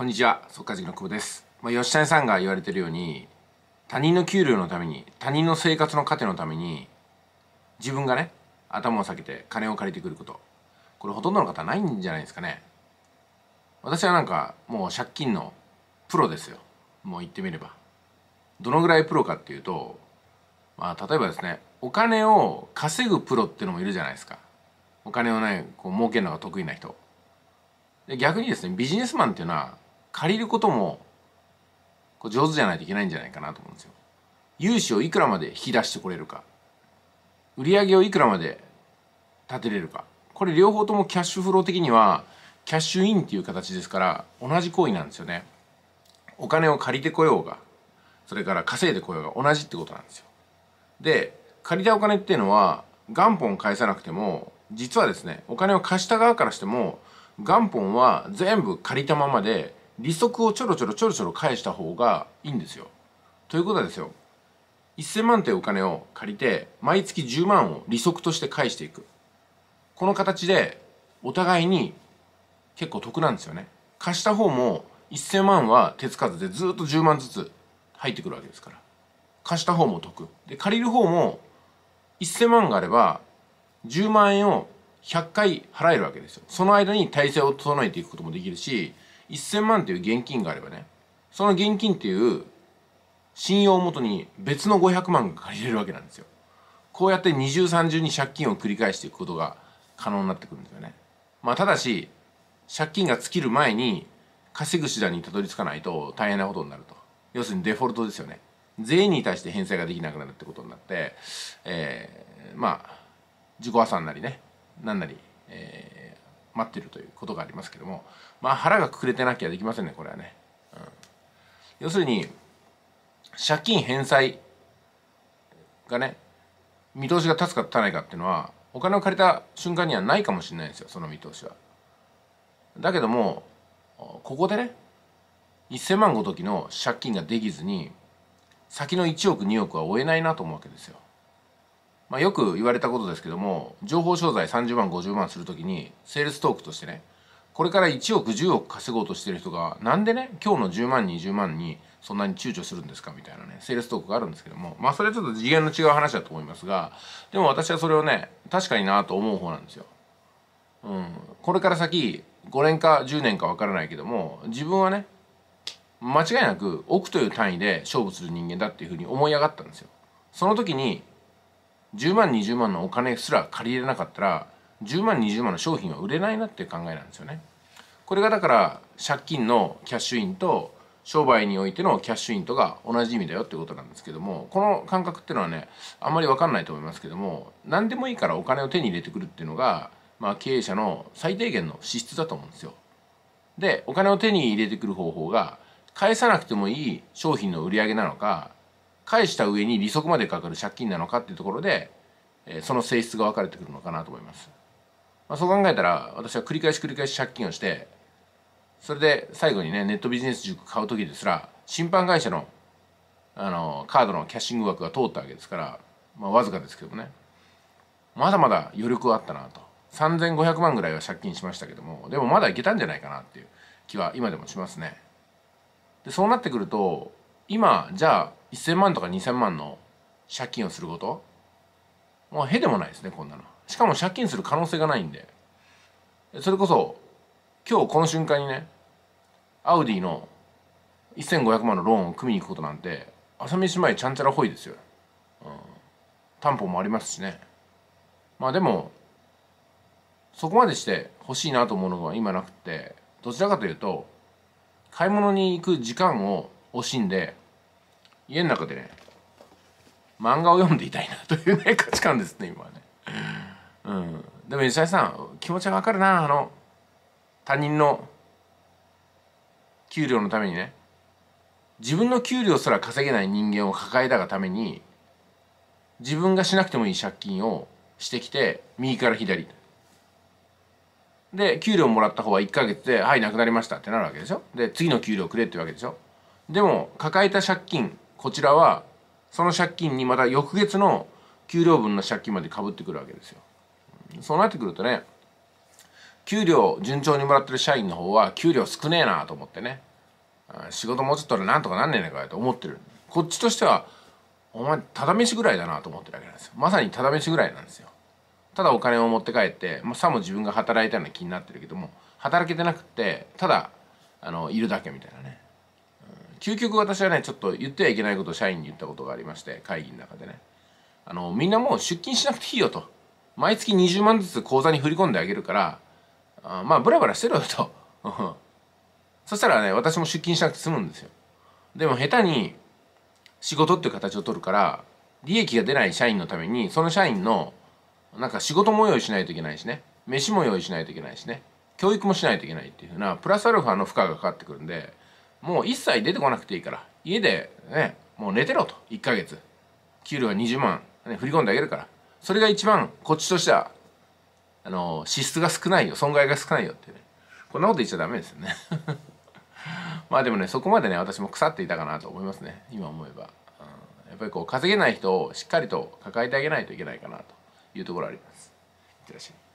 こんにちは、速稼塾の久保です。まあ、吉谷さんが言われてるように、他人の給料のために、他人の生活の糧のために、自分がね、頭を下げて金を借りてくること。これほとんどの方ないんじゃないですかね。私はなんか、もう借金のプロですよ。もう言ってみれば。どのぐらいプロかっていうと、まあ、例えばですね、お金を稼ぐプロっていうのもいるじゃないですか。お金をね、こう儲けるのが得意な人。で逆にですね、ビジネスマンっていうのは、借りることもこ上手じゃないといけないんじゃないかなと思うんですよ。融資をいくらまで引き出してこれるか売上をいくらまで立てれるかこれ両方ともキャッシュフロー的にはキャッシュインっていう形ですから同じ行為なんですよね。お金を借りてこようがそれから稼いでこようが同じってことなんですよ。で借りたお金っていうのは元本返さなくても実はですねお金を貸した側からしても元本は全部借りたままで利息をちょろちょろちょろちょろ返した方がいいんですよ。ということはですよ1,000万というお金を借りて毎月10万を利息として返していくこの形でお互いに結構得なんですよね。貸した方も1,000万は手つかずでずっと10万ずつ入ってくるわけですから貸した方も得で借りる方も1,000万があれば10万円を100回払えるわけですよその間に体制を整えていくこともできるし1000万っていう現金があればねその現金っていう信用をもとに別の500万が借りれるわけなんですよ。こうやって二重三重に借金を繰り返していくことが可能になってくるんですよね。まあただし借金が尽きる前に稼ぐ手段にたどり着かないと大変なことになると。要するにデフォルトですよね。全員に対して返済ができなくなるってことになって、えー、まあ自己破産なりねなんなり、えー、待ってるということがありますけどもまあ腹がくくれてなきゃできませんねこれはね、うん、要するに借金返済がね見通しが立つか立たないかっていうのはお金を借りた瞬間にはないかもしれないんですよその見通しは。だけどもここでね1,000万ごときの借金ができずに先の1億2億は追えないなと思うわけですよ。まあ、よく言われたことですけども情報商材30万50万するときにセールストークとしてねこれから1億10億稼ごうとしてる人がなんでね今日の10万20万にそんなに躊躇するんですかみたいなねセールストークがあるんですけどもまあそれはちょっと次元の違う話だと思いますがでも私はそれをね確かになと思う方なんですよ。うん、これから先5年か10年か分からないけども自分はね間違いなく億という単位で勝負する人間だっていうふうに思い上がったんですよ。その時に10万20万のお金すら借りれなかったら10万20万の商品は売れないなっていう考えなんですよね。これがだから借金のキャッシュインと商売においてのキャッシュインとが同じ意味だよってことなんですけどもこの感覚っていうのはねあんまり分かんないと思いますけども何でもいいからお金を手に入れてくるっていうのが、まあ、経営者の最低限の資質だと思うんですよ。でお金を手に入れてくる方法が返さなくてもいい商品の売り上げなのか返した上に利息までかかる借金なのかっていうところで、え、その性質が分かれてくるのかなと思います。まあ、そう考えたら私は繰り返し繰り返し借金をしてそれで最後にねネットビジネス塾買う時ですら審判会社のあのカードのキャッシング枠が通ったわけですから、まあ、わずかですけどもねまだまだ余力はあったなと3500万ぐらいは借金しましたけどもでもまだいけたんじゃないかなっていう気は今でもしますね。でそうなってくると今じゃあ1,000万とか2,000万の借金をすること？もうへでもないですねこんなの。しかも借金する可能性がないんで。それこそ今日この瞬間にねアウディの1,500万のローンを組みに行くことなんて朝飯前ちゃんちゃらほいですよ、うん、担保もありますしね。まあでもそこまでして欲しいなと思うのは今なくてどちらかというと買い物に行く時間を惜しんで家の中でね漫画を読んでいたいなというね価値観ですね今はね。うん、でも吉田さん気持ちはわかるなあの他人の給料のためにね。自分の給料すら稼げない人間を抱えたがために自分がしなくてもいい借金をしてきて右から左。で給料もらった方は1ヶ月で「はいなくなりました」ってなるわけでしょ？で次の給料くれってわけでしょ？でも抱えた借金こちらはその借金にまた翌月の給料分の借金までかぶってくるわけですよ。そうなってくるとね給料順調にもらってる社員の方は給料少ねえなと思ってね仕事もうちょっとでなんとかなんねえのかよと思ってる。こっちとしてはお前ただ飯ぐらいだなと思ってるわけなんですよ。まさにただ飯ぐらいなんですよ。ただお金を持って帰って、まあ、さも自分が働いたような気になってるけども働けてなくってただあのいるだけみたいなね、究極私はねちょっと言ってはいけないことを社員に言ったことがありまして会議の中でね。あのみんなもう出勤しなくていいよと。毎月20万ずつ口座に振り込んであげるからあまあブラブラしてろよと。そしたらね私も出勤しなくて済むんですよ。でも下手に仕事っていう形を取るから利益が出ない社員のためにその社員のなんか仕事も用意しないといけないしね。飯も用意しないといけないしね。教育もしないといけないっていうふうなプラスアルファの負荷がかかってくるんでもう一切出てこなくていいから。家でねもう寝てろと。1ヶ月。給料は20万、ね、振り込んであげるから。それが一番こっちとしてはあの支出が少ないよ。損害が少ないよってね。こんなこと言っちゃダメですよね。まあでもねそこまでね私も腐っていたかなと思いますね。今思えば、うん、やっぱりこう稼げない人をしっかりと抱えてあげないといけないかなというところあります。いってらっしゃい。